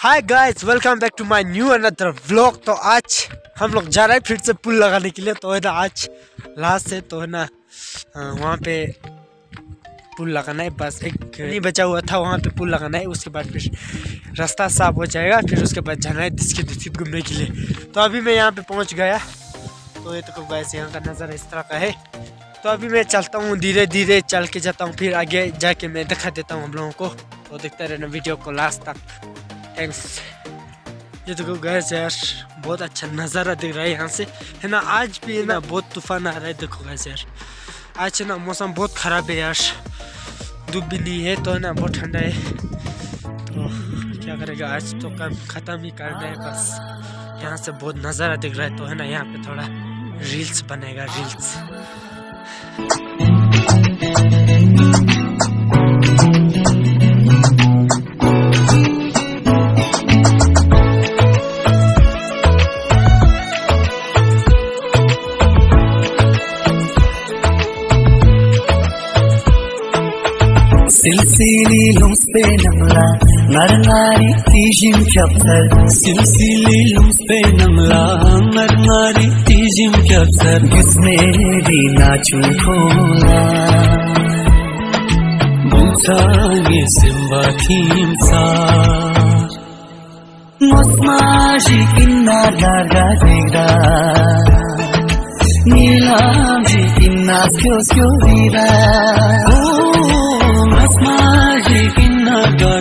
Hi guys welcome back to my new another vlog तो आज हम लोग जा रहे हैं फिर से पुल लगाने के लिए। तो है ना, आज लास्ट है तो है ना वहाँ पे पुल लगाना है। बस एक नहीं बचा हुआ था, वहाँ पे पुल लगाना है। उसके बाद फिर रास्ता साफ़ हो जाएगा, फिर उसके बाद जाना है दिसकी दिसी घूमने के लिए। तो अभी मैं यहाँ पे पहुँच गया। तो ये तो गैस यहाँ का नज़ारा इस तरह का है। तो अभी मैं चलता हूँ धीरे धीरे चल के जाता हूँ। फिर आगे जाके मैं दिखा देता हूँ हम लोगों को। तो देखते रहना वीडियो को लास्ट तक। थैंक्स ये देखो गैस यार, बहुत अच्छा नज़ारा दिख रहा है यहाँ से। है ना, आज भी है ना बहुत तूफ़ान आ रहा है, देखो गैस यार। आज है ना मौसम बहुत ख़राब है यार। धूप भी नहीं है तो है ना बहुत ठंडा है। तो क्या करेगा, आज तो काम ख़त्म ही करना है, बस। यहाँ से बहुत नज़ारा दिख रहा है तो है ना यहाँ पे थोड़ा रील्स बनेगा reels Silsilelum benimle Narnari tijim kapsar Silsilelum benimle Narnari tijim kapsar Güsne di naçun kola Bulta yesim vakim sar. Mosmaji kinna darga zegra Nilamji नाच्यो त्यो ओ, मासमा झिकिन्न डर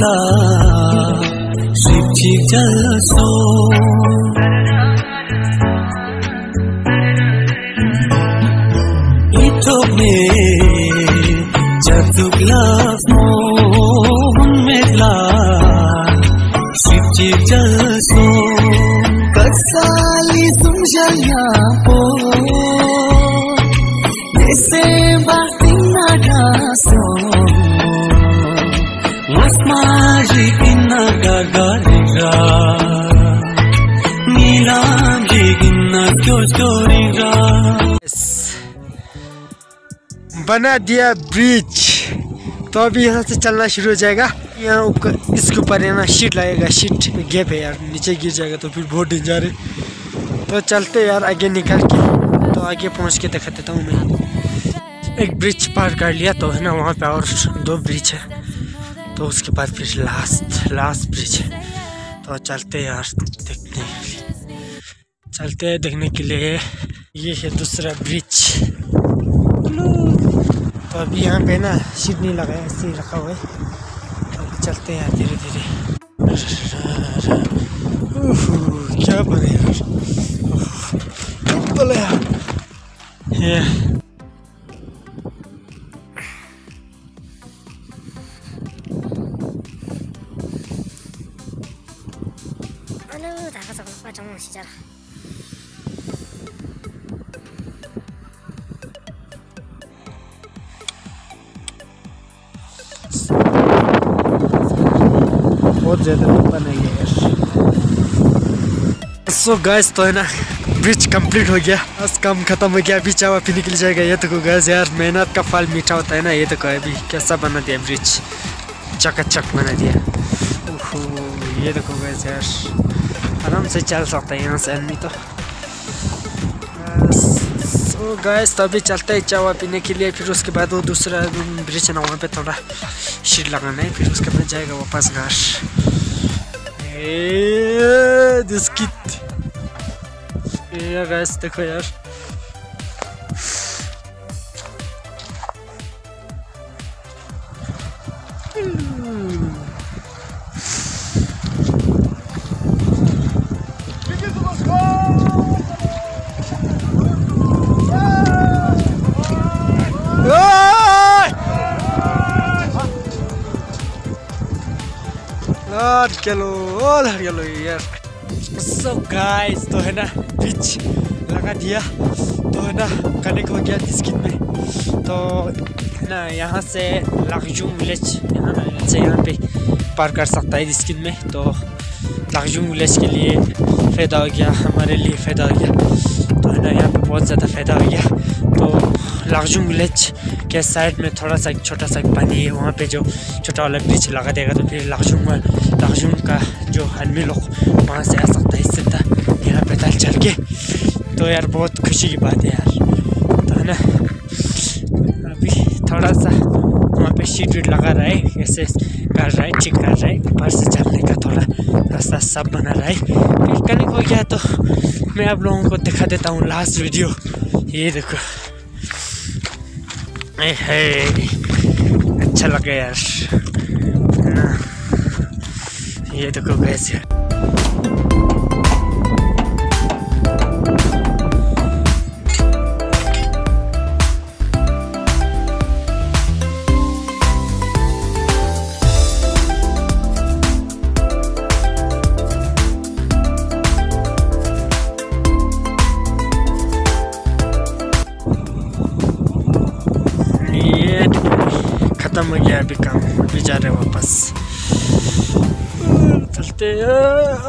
là dịp chỉ chân sâu ít thuốc nề chặt dục love more बना दिया bridge. तो अभी यहाँ से चलना शुरू हो जाएगा। यहाँ ऊपर, इसके ऊपर है ना, शीट लगेगा। शीट गैप है यार, नीचे गिर जाएगा तो फिर बहुत डेंजर है। तो चलते यार, आगे निकल के। तो आगे पहुँच के दिखा देता हूँ मैं। एक ब्रिज पार कर लिया तो है ना, वहाँ पे और दो ब्रिज है। तो उसके बाद फिर लास्ट लास्ट ब्रिज है। तो चलते यार, देखने चलते देखने के लिए। ये है दूसरा ब्रिज तो अभी यहाँ पे ना शीट नहीं लगाया ऐसे ही रखा हुआ है तो अभी चलते हैं यार धीरे धीरे उफ, क्या बने यार उफ, क्या बोले यार ये Aduh, tak kasar बहुत ज़्यादा है यार। सो गैस तो है ना ब्रिज कंप्लीट हो गया। बस काम खत्म हो गया, अभी चावा पीने निकल जाएगा। ये तो गैस यार, मेहनत का फल मीठा होता है ना, ये तो अभी कैसा बना दिया ब्रिज चकाचक बना दिया। ओहो, ये देखो गैस यार। आराम से चल सकता है यहाँ से आदमी तो। सो गैस तो अभी चलते हैं चावा पीने के लिए फिर उसके बाद वो दूसरा ब्रिज है ना वहाँ पे थोड़ा शीट लगाना है फिर उसके बाद जाएगा वापस घर ए, बिस्किट ये गैस देखो यार यार चलो चलो यार सो गाइस तो है ना बीच लगा दिया। तो है ना कनेक्ट हो गया डिस्किट में। तो ना, यहाँ से लाखजूम विलेज यहाँ से यहाँ पे पार कर सकता है डिस्किट में। तो लाखजूम विलेज के लिए फ़ायदा हो गया, हमारे लिए फ़ायदा हो गया। तो है ना, यहाँ पे बहुत ज़्यादा फ़ायदा हो गया। तो लाखजूम विलेज के साइड में थोड़ा सा छोटा सा पानी है, वहाँ पे जो छोटा वाला ब्रिज लगा देगा तो फिर लाखजूम लाखजूम का जो आदमी लोग वहाँ से आ सकता है सीधा यहाँ पे ताल चल के तो यार बहुत खुशी की बात है यार तो है ना अभी थोड़ा सा वहाँ पे शीट वीट लगा रहा है ऐसे कर रहा है ठीक कर रहा है ऊपर से चलने का थोड़ा रास्ता सब बना रहा है फिर कनेक्ट हो गया तो मैं आप लोगों को दिखा देता हूँ लास्ट वीडियो ये देखो है अच्छा लगा यार ये देखो कैसे ये खत्म हो गया अभी काम अभी जा रहे हैं वापस Stay.